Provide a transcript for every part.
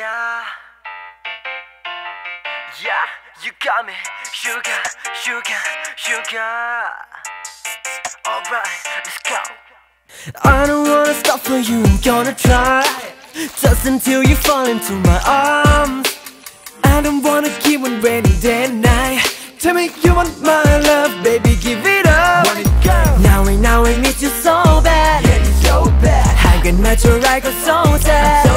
Yeah. Yeah, you got me. sugar, sugar, sugar. Alright, let's go. I don't wanna stop for you, I'm gonna try. Just until you fall into my arms. I don't wanna keep on rainy day and night. Tell me you want my love, baby, give it up. Now I, now I miss you so bad. Yeah, so bad. I can match your right, so sad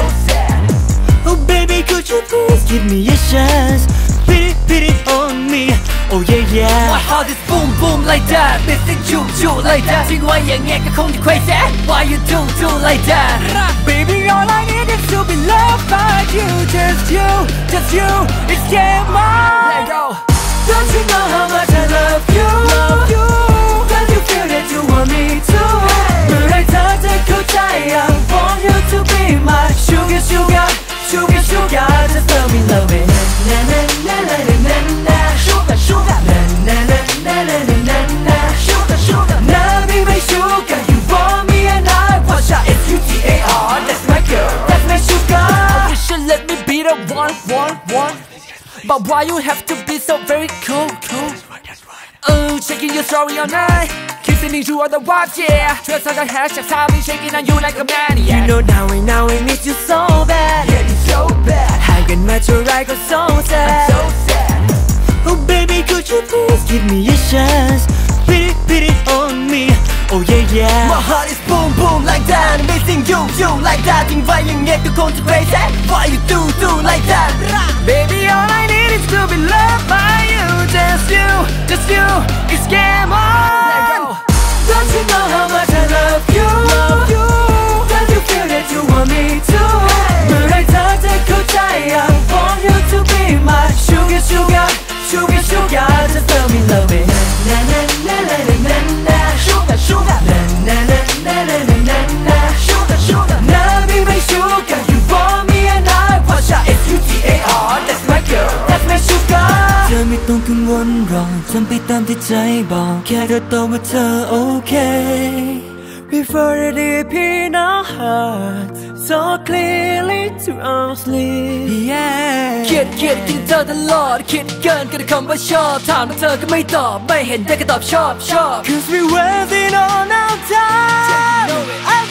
could you please give me a chance? Beat it, beat it on me, oh yeah yeah. My heart is boom boom like that. Missing you, you like that. 今晚也爱个空气快些 Why you do, do like that? Baby all I need is to be loved by you. Just you, just you, it's yeah. want, want, want But why you have to be so very cool, cool? Ooh, checking your story all night. Kissing me you all the vibes, yeah. Just like a hashtag, be shaking on you like a maniac You know now we, now we miss you so bad. Yeah, you so bad. 하긴 맞춰 right, I'm so sad. I'm so sad. Oh baby, could you please give me a chance? Beat it, beat it on me. Oh yeah, yeah. My heart is you like that? Inviting it to contemplate Why you do, do like that? Baby all I need is to be loved. 지쳐 이번 캐릭터 때부터 okay. Refer it deep in our hearts, So clearly to our sleep. Yeah. Get get get to the Lord Get gun get a combo shop. Time to talk me top My head take it up sharp sharp Cause we worthy on our time.